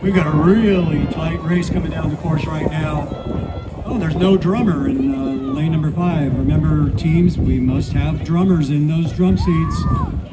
We've got a really tight race coming down the course right now. Oh, there's no drummer in uh, lane number five. Remember, teams, we must have drummers in those drum seats.